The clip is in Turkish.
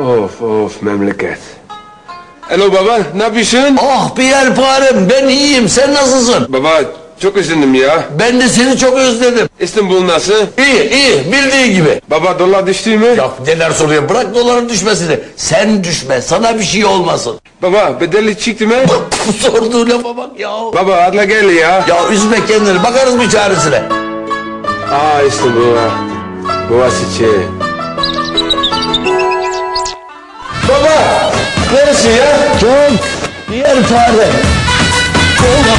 Of memleket. Alo baba ne yapıyorsun? Ah Pierre Parem ben iyiyim sen nasılsın? Baba çok üzüldüm ya. Ben de seni çok özledim. İstanbul nasıl? İyi iyi bildiğin gibi. Baba dolar düştü mü? Ya neler soruyor bırak doların düşmesini. Sen düşme sana bir şey olmasın. Baba bedeli çıktı mı? Sorduğu lafa bak ya. Baba adla gel ya. Ya üzme kendini bakarız bir çaresine. Aa İstanbul. Boğaziçi. Neresi ya? Çok Pierre Parem. Kola